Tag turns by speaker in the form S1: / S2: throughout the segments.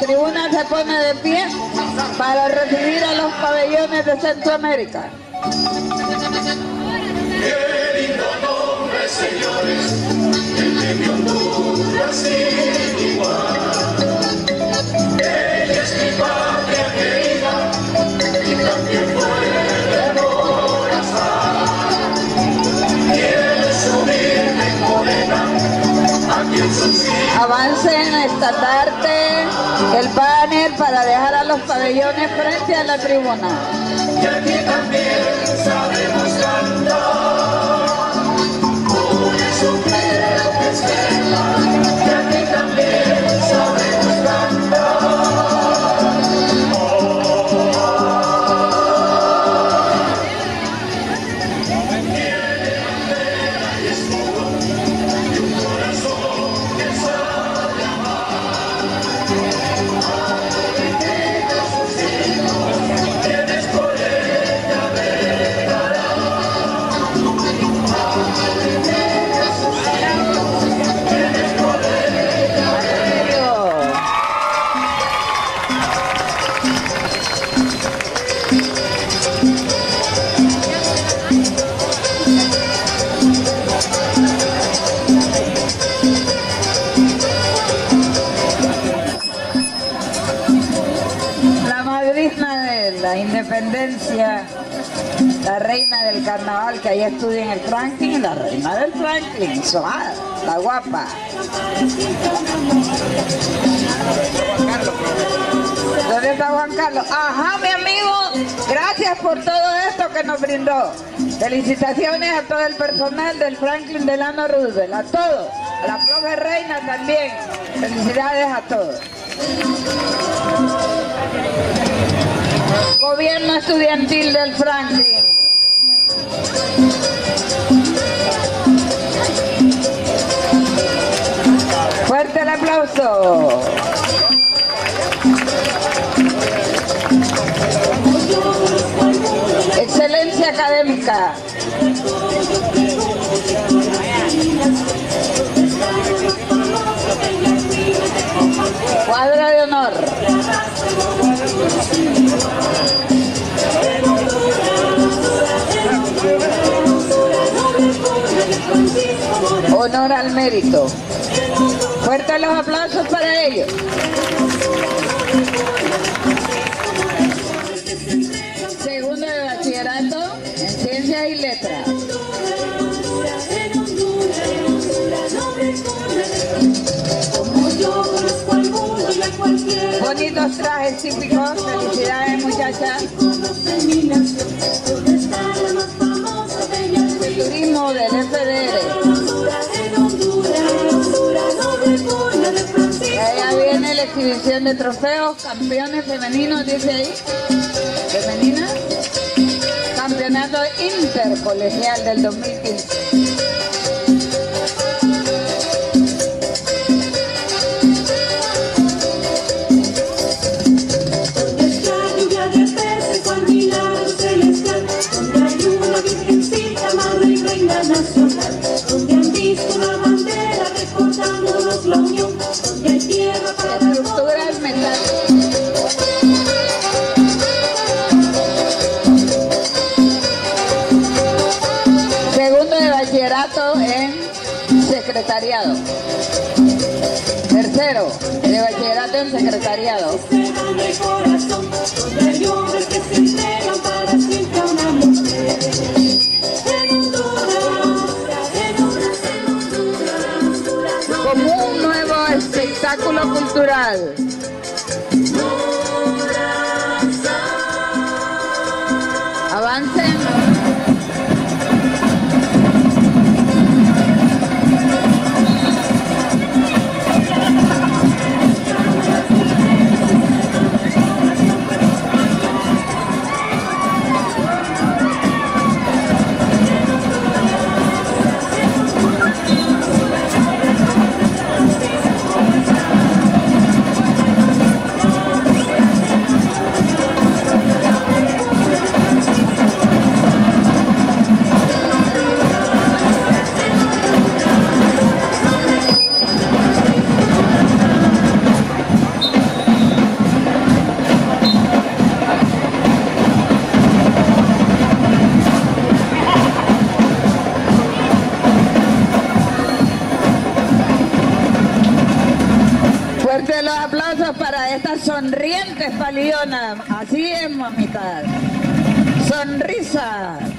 S1: tribuna se pone de pie para recibir a los pabellones de Centroamérica.
S2: A
S1: Avancen esta tarde el banner para dejar a los pabellones frente a la tribuna. La madrina de la independencia, la reina del carnaval que ahí estudia en el Franklin, la reina del Franklin, Soa, la guapa. ¿Dónde está Juan Carlos? Ajá, mi amigo, gracias por todo esto que nos brindó. Felicitaciones a todo el personal del Franklin Delano Roosevelt, a todos, a la profe Reina también. Felicidades a todos. Gobierno estudiantil del Franklin. Fuerte el aplauso. Académica. Cuadro de honor. Honor al mérito. Fuertes los aplausos para ellos. Bonitos trajes típicos. Felicidades muchachas. El turismo del FDR. Allá viene la exhibición de trofeos, campeones femeninos, dice ahí. Femeninas. Campeonato intercolegial del 2015. En secretariado. Tercero de bachillerato en secretariado. Como un nuevo espectáculo cultural. Avancen. Para estas sonrientes palionas. Así es, mamita. Sonrisa.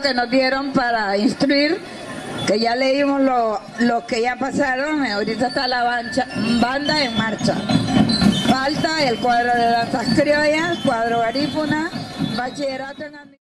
S1: Que nos dieron para instruir, que ya leímos lo, lo que ya pasaron, ahorita está la bancha- banda en marcha. Falta el cuadro de danzas criollas, cuadro garífuna, bachillerato en.